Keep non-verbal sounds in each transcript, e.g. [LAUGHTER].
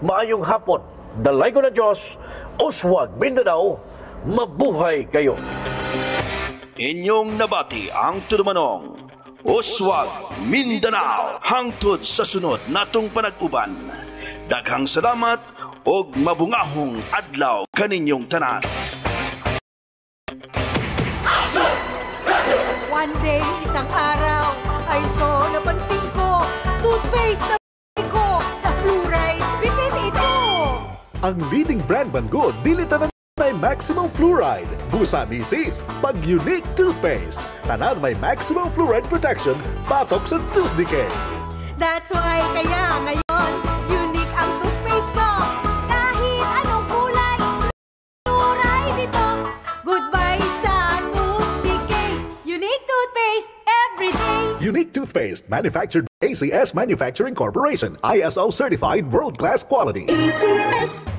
maayong hapon. Dalay ko na Diyos, Oswald Mindanao, mabuhay kayo. Inyong nabati ang tudumanong Oswald Mindanao hangtod sa sunod natong panag-uban. Daghang salamat og mabungahong adlaw kaninyong tanan. One day, isang araw, ay so napansin ko, toothpaste na Ang leading brand man good, dili tanan may maximum fluoride. Busa ni sis, pag unique toothpaste. Tanan may maximum fluoride protection, patok sa tooth decay. That's why kaya ngayon, toothpaste, manufactured by ACS Manufacturing Corporation, ISO certified world-class quality. ACS.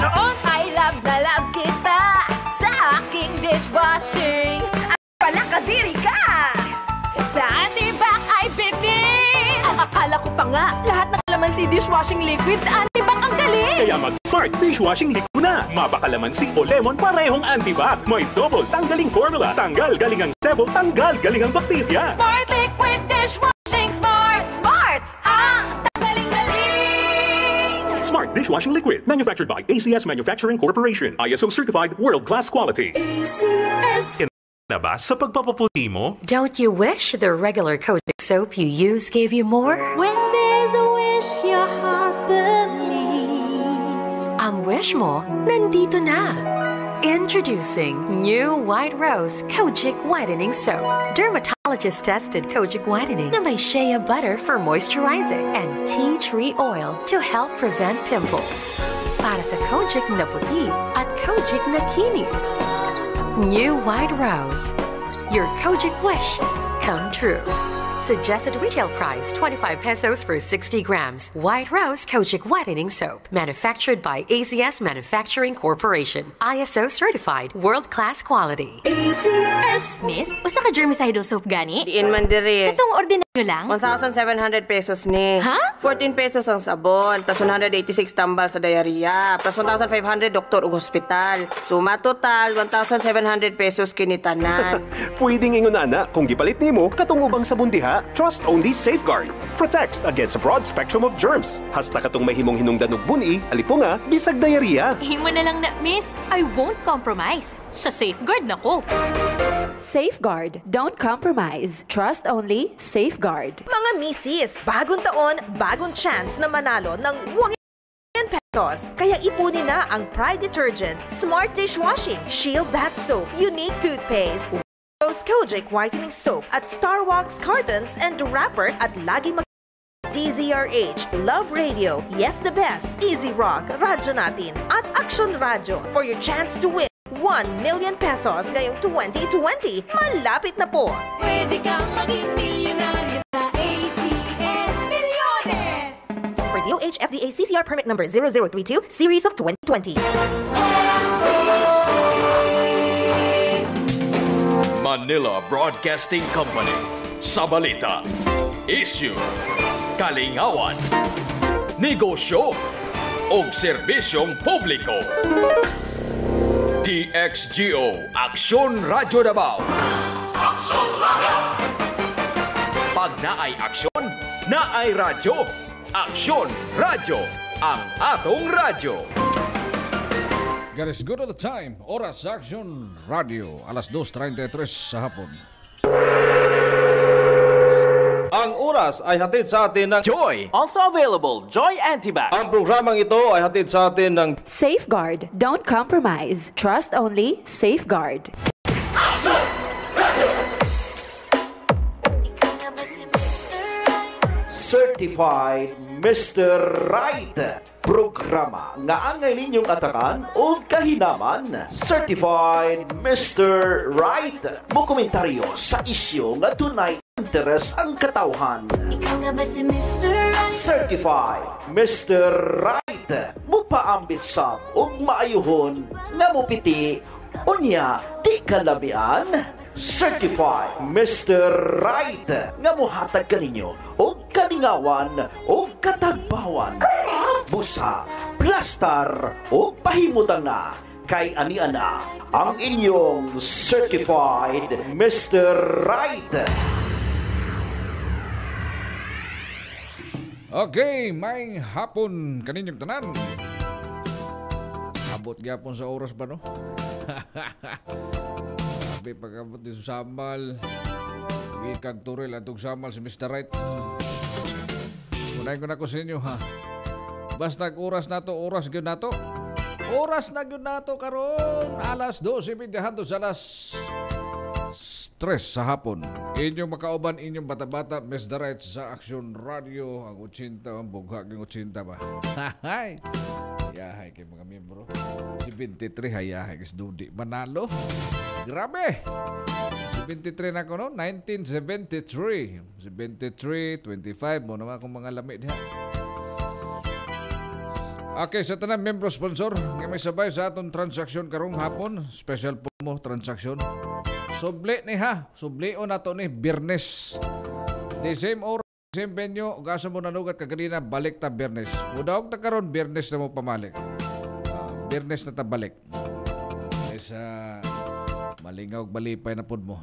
Noon ay love na love kita sa aking dishwashing. At pala kadiri ka! Sa antibac ay bitin! Akala ko pa nga, lahat ng laman si dishwashing liquid, antibac ang galing! Kaya mag-Smart Dishwashing Liquid na. Mapakalamansi o lemon parehong antibac. May double tanggaling formula. Tanggal galing ang sebo, tanggal galing ang bakterya. Smart liquid dishwashing smart! Smart! Ah, ang galing-galing! Smart Dishwashing Liquid. Manufactured by ACS Manufacturing Corporation. ISO certified world-class quality. ACS. Na ba sa pagpapaputi mo? Don't you wish the regular Kojic soap you use gave you more? When there's a wish mo, nandito na. Introducing new White Rose Kojic Whitening Soap. Dermatologist tested Kojic Whitening na may shea butter for moisturizing and tea tree oil to help prevent pimples. Para sa Kojic na puti at Kojic na kinis. New White Rose. Your Kojic wish come true. Suggested retail price 25 pesos for 60 grams. White Rose Kojic Whitening Soap. Manufactured by ACS Manufacturing Corporation. ISO certified world class quality. ACS. Miss, usa ka germicidal soap gani? Diin man diri. Katong ordinaryo lang? 1,700 pesos ni. Ha? 14 pesos ang sabon, plus 186 tambal sa diarrhea, plus 1,500 doktor ug hospital. Suma total, 1,700 pesos kinitanan. [LAUGHS] Pwedeng ingon ana kung gipalit nimo katong ubang sabon diha, trust only safeguard. Protects against a broad spectrum of germs. Hasta katong mahimong hinungdan og buni, alipunga, bisag diarrhea. Himo na lang na, miss. I won't compromise. Sa safeguard na ko. Safeguard. Don't compromise. Trust only. Safeguard. Mga misis, bagong taon, bagong chance na manalo ng 1 pesos. Kaya ipunin na ang Pride Detergent, Smart Dishwashing, Shield Bath Soap, Unique Toothpaste, Rose Kojic Whitening Soap at Star Cartons and Wrapper at lagi mag DZRH, Love Radio, Yes the Best, Easy Rock, Radyo Natin, at Action Radio for your chance to win 1 million pesos ngayong 2020. Malapit na po! Pwede kang maging milyonaryo FDA CCR permit number 0032, series of 2020. Manila Broadcasting Company. Sabalita. Issue. Kalingawan. Negosyo. Og serbisyong publiko. DXGO Aksyon Radyo Davao. Aksyon Radyo. Pag naay aksyon, naay radyo. Aksyon Radyo. Ang atong radyo. God is good all the time. Oras sa Action Radio. Alas 2.33 sa hapon. Ang oras ay hatid sa atin ng Joy. Also available, Joy Antibac. Ang programang ito ay hatid sa atin ng Safeguard. Don't compromise. Trust only. Safeguard. Certified Mr. Right programa nga angay ninyong atakan o kahinaman Certified Mr. Right mo komentaryo sa isyo nga tunay interes ang katawhan Ikaw nga ba si Mr. Right? Certified Mr. Right mo paambit sab og maayuhon nga mo piti unya di kalabian Certified Mr. Right nga mohatag kaninyo og kalingawan o katagbawan. busa, plastar o pahimutan na kay ani ana ang inyong certified Mr. Right. Okay, may hapon kaninyong tanan. Abot gyapon sa oras ba no? [LAUGHS] Sabi pag-abot din sa samal. Ikag turil atong samal si Mr. Right. Unahin ko na ko sa inyo ha. Basta oras na to, oras gyud na to. Oras na gyud na to karon. Alas 12 hangtod sa alas stress sa hapon. Inyong makauban inyong bata-bata, the Right sa Action Radio. Ang 80, ang bughag ng 80 ba? [LAUGHS] Hay! Yahay kay mga miyembro. Si 23, hayahay kay Dudi. Manalo. Grabe! Si 23 na ko no? 1973. Si 23, 25. Mo naman akong mga lamit diha. Okay, sa tanan membro sponsor, may sabay sa atong transaksyon karong hapon, special po mo transaksyon. Subli ni ha, subli o na to ni Birnes. The same oras, same venue, asa mo nanugat kaganina balik ta Birnes. Mudaog ta karon Birnes na mo pamalik. Ah, Birnes na ta balik. Kaysa malingaw ug balipay na pud mo.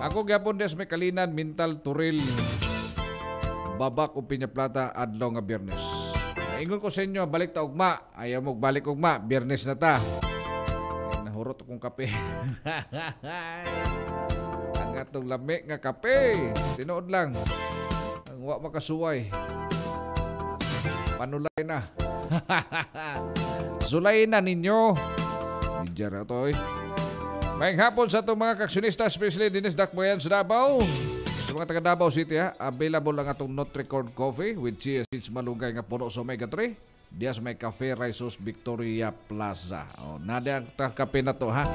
Ako gyapon des may kalinan mental turil babak o pinya plata adlaw nga Biyernes. Ingon ko sa inyo, balik ta ugma. Ayaw mo balik ugma, Biyernes na ta. Nahurot akong kape. [LAUGHS] Ang atong lami nga kape. Tinood lang. Ang wa makasuway. Panulay na. [LAUGHS] Sulay na ninyo. Diyan na to eh. Mayang hapon sa itong mga kaksionista, especially Dinis Dakbayan sa Davao. Sa mga taga Davao City ha, available lang atong not record coffee with chia seeds malunggay nga puno sa omega 3. Diya sa may Cafe Risos Victoria Plaza. O, nada ang ta- kape na to ha.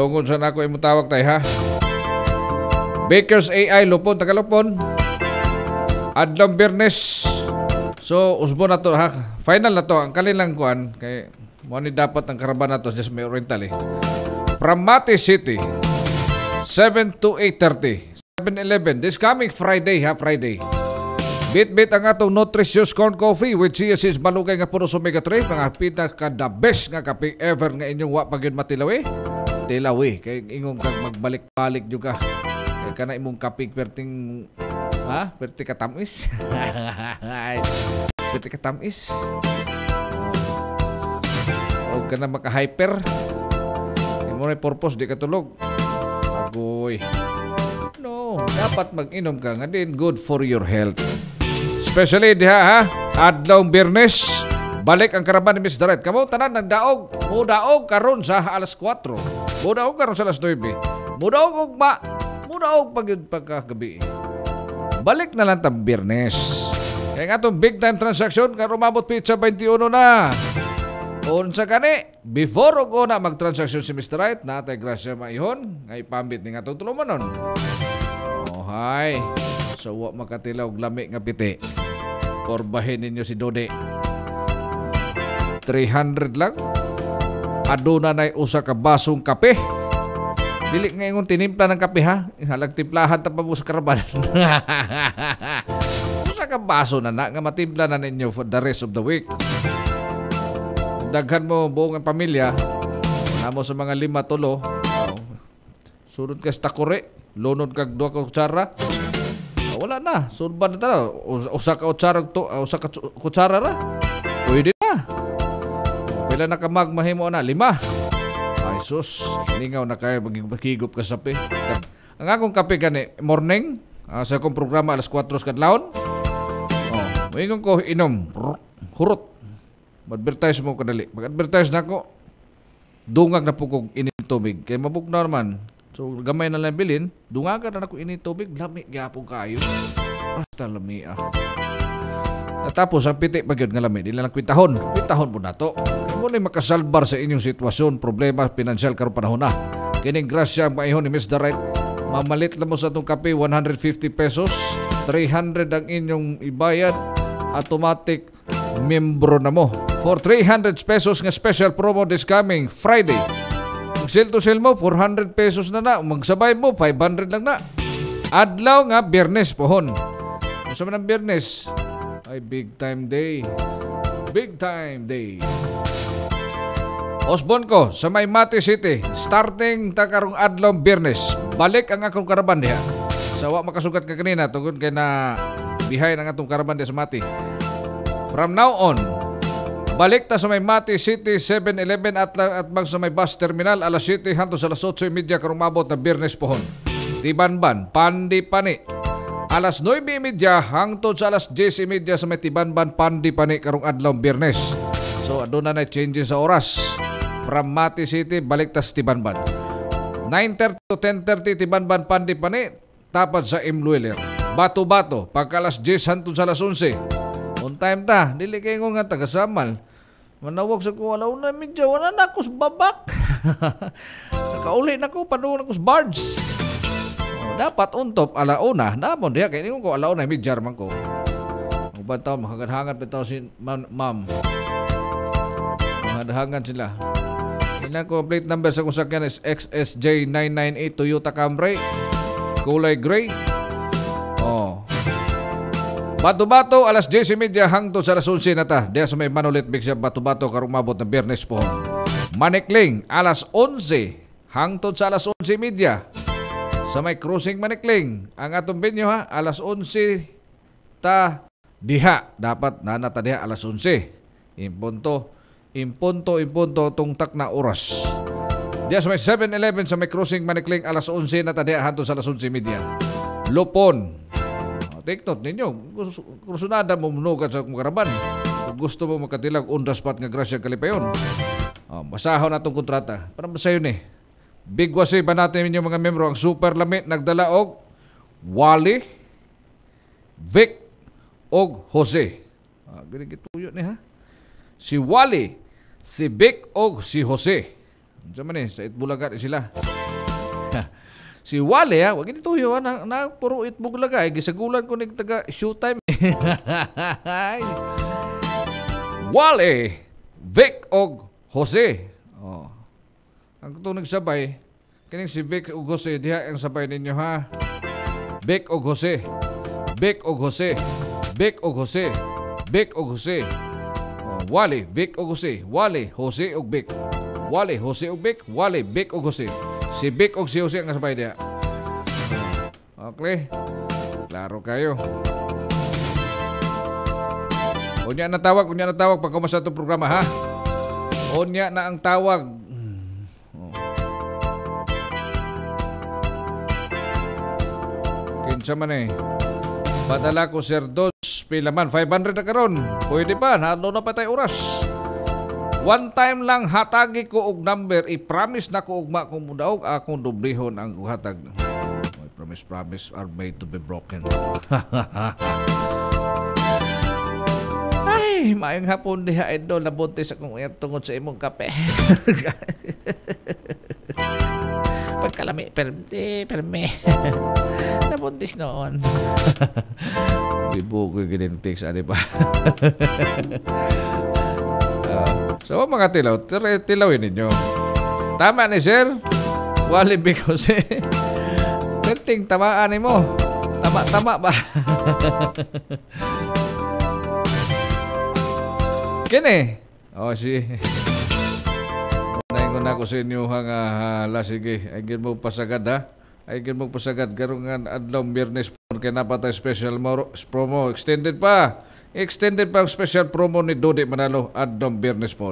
Palungon sa nako imong tawag tay ha. Baker's AI Lupon Tagalupon. Adlong Biyernes. So usbo na to ha. Final na to ang kanilang kuan kay mo ni dapat ang karaban nato sa may Oriental eh. From Mati City 7 to 8.30 7-Eleven this coming Friday ha Friday Bit-bit ang atong nutritious corn coffee with chia seeds malugay nga puno sa omega 3 mga pinaka the best nga kape ever nga inyong wa pagyud matilawi tilawi kay ingong kag magbalik-balik jud ka. Kay kana imong kape perting ha? Perti katamis? [LAUGHS] Perti katamis? O kana maka-hyper. Imo na purpose di katulog agoy no dapat mag-inom ka nga din. Good for your health. Especially diha ha, adlaw Biyernes, balik ang karaban ni Miss Daret. Kamo tanan ng daog, mudaog karon sa alas 4. Mudaog karon sa alas 9. Mudaog og ba, mudaog pag pagkagabi. Balik na lang ta Biyernes. Kaya nga itong big time transaction, karon mabot pizza 21 na. Unsa kani, before og una mag-transaction si Mr. Right, natay grasya maihon, nga ipambit ni nga tulumanon. Oh, hi. So, wa makatilaw lami nga piti. Porbahin ninyo si Dode. 300 lang. Aduna na usa ka basong kape. Dili nga ingon tinimpla ng kape ha. Halag timplahan ta pa mo sa karaban. [LAUGHS] usa ka baso na na nga matimpla na ninyo for the rest of the week. Daghan mo buong ang pamilya. Namo sa mga lima tulo. Oh. Sunod ka sa takore. Lunod kag duha kutsara. Wala na. Sulban na tala. Us- Usa ka kutsara usa ka kutsara ra. Pwede na. Pila na ka magmahimo na lima. Ay sus, lingaw na kayo magigop ka sa kape. Ang akong kape gani morning ah, sa akong programa alas 4 kadlawon. Oh, moingon ko inom. Hurot. Mag-advertise mo kadali. Mag-advertise na ako. Dungag na po kong init tubig. Kaya mabugnaw naman. So gamay na lang bilin. Dungagan na ako init tubig. Lami gyapon kayo. Basta lami ah. Natapos ang piti pag yun nga lami. Di lang kwintahon. Kwintahon po na ni makasalbar sa inyong sitwasyon, problema, pinansyal karon panahon na. Kining grasya ang maihon ni Mr. Right. Mamalit lang mo sa itong kape, 150 pesos. 300 ang inyong ibayad. Automatic membro na mo. For 300 pesos nga special promo this coming Friday. Sale to sale mo, 400 pesos na na. Magsabay mo, 500 lang na. Adlaw nga, biyernes pohon. Gusto mo ng biyernes? Ay, big time day. Big time day. Osbon ko sa Maymati City, starting ta karong adlaw biyernes. Balik ang akong karaban diha. Sa wa makasugat ka kanina tungod kay na behind ang atong karaban diha sa Mati. From now on, balik ta sa Maymati City 7-Eleven at at bang sa may bus terminal alas 7 hangtod sa alas 8:30 karong mabot na biyernes pohon. Tibanban, Pandi Pani. Alas 9.30 hangtod sa alas 10.30 sa may Tibanban, Pandi Pani karong adlaw biyernes. So aduna na changes sa oras. From Mati City, balik tas Tibanban. 9.30 to 10.30 Tibanban, Pandi Pani. Tapat sa Imlueler. Bato-bato, pagka alas 10 hangtod sa alas 11. On time ta, dili kayo nga tagasamal. Manawag sa ko, alaw na medyo, wala na ako sa babak. [LAUGHS] Nakauli na ko, ko sa barge. Dapat untop alauna, namon diha kay ningon ko alauna midjar man ko. Uban taon makagadhangan pa taon si ma'am. Makagadhangan sila. Ilan ko plate number sa kusakyan is XSJ998 Toyota Camry. Kulay gray. Oh. Bato-bato, alas 10.30 hangtod sa alas 11 na ta. Diya sa may Manolit Big Shop, bato-bato karong mabot na biyernes po. Manikling, alas 11 hangtod sa alas 11.30 sa may cruising Manikling. Ang atong venue ha, alas 11 ta diha. Dapat nanata diha alas 11. Impunto, impunto, impunto tung tak na oras. Diya sa may 7-Eleven sa may cruising Manikling, alas 11 na ta diha hangtod sa alas 11.30. Lupon, Take note ninyo. Kursunada mo munugan sa akong karaban. Kung gusto mo makatilag on the spot nga grasya kalipayon. Oh, basahon natong kontrata. Para masayo ni. Big wasi ba natin ninyo mga membro ang super lamit nagdala og Wally, Vic, og Jose. Ah, gituyo ni ha. Si Wally, si Vic og si Jose. Sa man ni sa Itbulaga sila. [LAUGHS] Si Wale ha, wag ito yo na, na puro itbog lagay gisagulan ko nig taga showtime. [LAUGHS] Wale, Vic og Jose. Oh. Ang to nagsabay, kining si Vic og Jose diha ang sabay ninyo ha. Vic og Jose. Vic og Jose. Vic og Jose. Vic og Jose. Oh, Wale, Vic og Jose. Wale, Jose og Vic. Wale, Jose og Vic. Wale, Vic og Jose. Si Vic og si Jose ang sabay diha. Okay. Klaro kayo. Unya na tawag, unya na tawag pag kumasa itong programa ha. Unya na ang tawag. Kinsa man eh. Padala ko Sir Dos, pila man, 500 na karon. Pwede pa, halo na pa tayo oras. One time lang hatagi ko og number, i-promise na ko ugma kung mudaog akong dublihon ang hatag. I promise, promise are made to be broken. [LAUGHS] Ay, maayong hapon diha idol nabuntis akong tungod sa imong kape. [LAUGHS] Pagkalami, perme, perme. [LAUGHS] nabuntis noon. Bibo ko ginintik sa pa. [LAUGHS] Ah, so mga tilaw, tilawin ninyo. Tama ni sir. Wali Bicose. [LAUGHS] Perting tamaan mo. Tama-tama ba? Kini. Oh, si. Naingon ako sa inyo hang hala sige. Ay gid mo pasagad ha. Ay gid mo pasagad garungan adlaw Biyernes kay napatay special mo, promo extended pa. Extended pa ang special promo ni Dodi Manalo adlaw Biyernes po.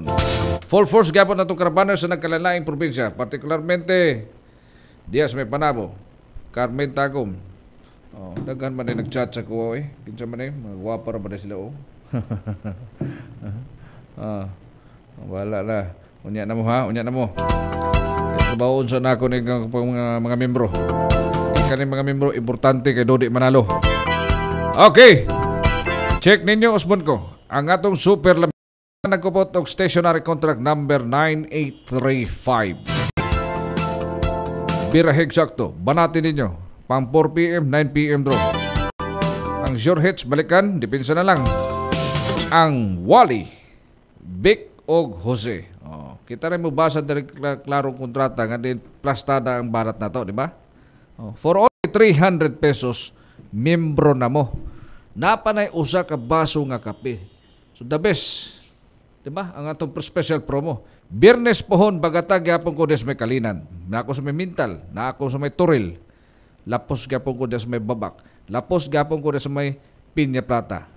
Full force gapon natong karabaner sa nagkalalaing probinsya, partikularmente Dias may panabo, Carmen Tagum. Oh, daghan man ay nagchat sa ko eh. Kinsa man eh, mga gwapa ra ba na sila oh. [LAUGHS] ah, wala na. Unya na mo ha, unya na mo. Trabahoon sa nako ni mga, mga, mga membro. Kani mga membro importante kay Dodi Manalo. Okay. Check ninyo usbon ko ang atong super lam- nagkupot og stationary contract number 9835. Birahig sakto. Banatin ninyo. Pang 4 p.m., 9 p.m. draw. Ang sure balikan. Depensa na lang. Ang Wally, Vic og Jose. Oh, kita rin mo basa dari klarong kontrata nga din plastada ang barat na to, di ba? Oh, for only 300 pesos, membro na mo. Napanay usa ka baso nga kape. So the best, di ba? Ang atong special promo. Biyernes pohon bagatag yapon ko des may kalinan. Na ako sa may mintal, na ako sa may turil. Lapos gyapon ko des may babak. Lapos gyapon ko des may pinya plata.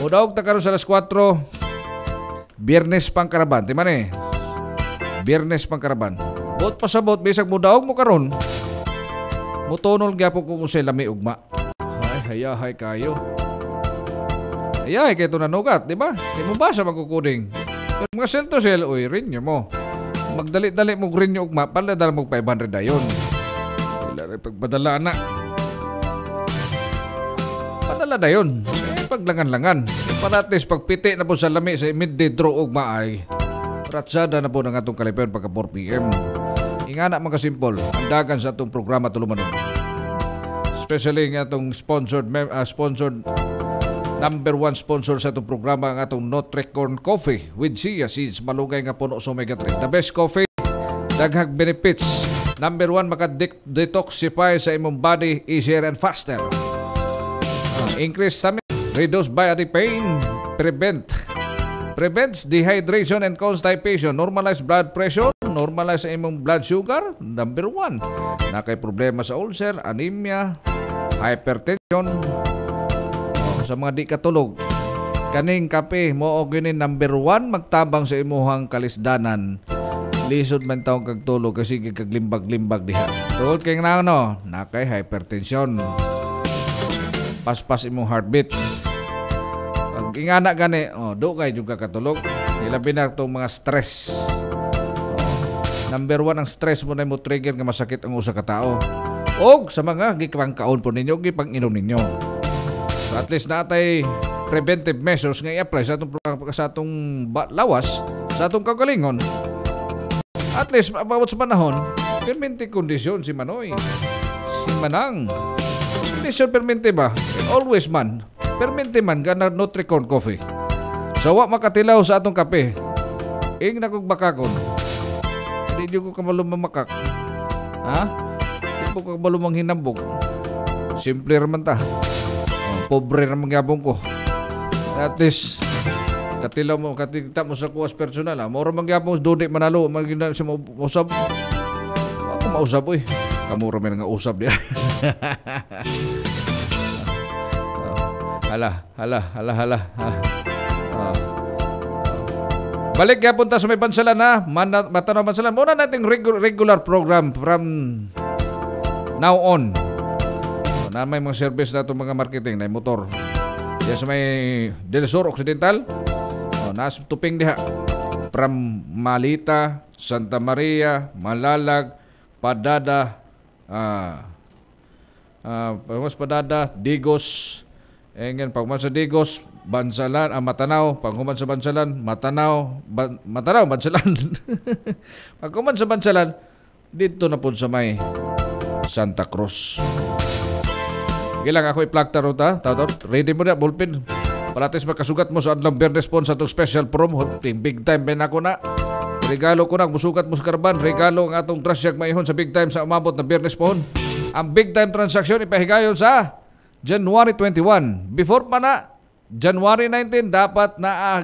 Mudaog ta sa alas 4. Biyernes pang karaban, di man eh. Biyernes pang karaban. Bot pa sa bot bisag mudaog mo karon. Mutunol gyapon ko kung sa lami ugma. Ay, hayahay kayo. Hayahay kayo ito nanugat, di ba? Di mo ba sa magkukuding? Pero mga sel to sel, uy, rinyo mo. Magdali-dali mo rinyo ugma, pala dala mo 500 dayon. Wala rin pagpadala na. Padala dayon. Eh, paglangan-langan. Para at pagpiti na po sa lami sa midday draw ugma ay ratsada na po ng atong kalipayon pagka 4 p.m. Ingana mga simple, ang dagan sa atong programa tulumanon. Especially ng atong sponsored, ah, sponsored number one sponsor sa itong programa ang atong Notrecorn Coffee with Chia Seeds. Malugay nga puno sa omega 3. The best coffee, daghag benefits. Number one, maka-detoxify sa imong body easier and faster. Uh, increase stamina, reduce body pain, prevent prevents dehydration and constipation, normalize blood pressure, normalize imong blood sugar, number one. Na kay problema sa ulcer, anemia, hypertension, sa mga di katulog. Kaning kape mo og gini number one magtabang sa imuhang kalisdanan. Lisod man taong kag tulog kasi kag limbag-limbag diha. Tungod kay na no, nakay hypertension. Paspas imong heartbeat. Ingana gani, oh, do kay juga katulog. Ilabi na itong mga stress. Number one ang stress mo na mo trigger nga masakit ang usa ka tao. Og sa mga gipang kaon po ninyo, gipang inom ninyo. So at least natay preventive measures nga i-apply sa atong sa atong lawas, sa atong kagalingon. At least mabawat sa panahon, permente kondisyon si Manoy. Si Manang. Kondisyon permente ba? Always man. Permente man gana Nutricon coffee. Sawa makatilaw sa atong kape. Ing na kong bakakon. Hindi ko kamalumang makak. Ha? Hindi ko kamalumang hinambog. Simple raman ta. Pobre na mangyabong ko. At least, katilaw mo, katigta mo sa kuwas personal. Mura mangyabong dode manalo, magina sa mausap. Ako mausap, uy. Kamura may nga usap diya. [LAUGHS] hala, hala, hala, hala. Ah. Balik ya punta sa may bansalan na. Man, matanaw bansalan. Muna nating regu- regular program from now on. So, na may mga service na itong mga marketing na motor. Yes, may Del Sur Occidental. Oh, nas tuping diha. From Malita, Santa Maria, Malalag, Padada, ah, ah, Pagmas Padada, Digos, Engen pagman sa Digos, Bansalan, ah, Matanaw, paghuman sa Bansalan, Matanaw, ban, Matanaw, Bansalan. [LAUGHS] paghuman sa Bansalan, dito na po sa may Santa Cruz. Gilang ako i-plug ta rota. Tawad, ready mo na, ballpen. Paratis makasugat mo sa adlang Bernes po sa itong special promo. Big time ben ako na. Regalo ko na, musugat mo sa karban. Regalo ang atong trasyag maihon sa big time sa umabot na Bernes po. Ang big time transaction ipahigayon sa January 21. Before pa na, January 19, dapat na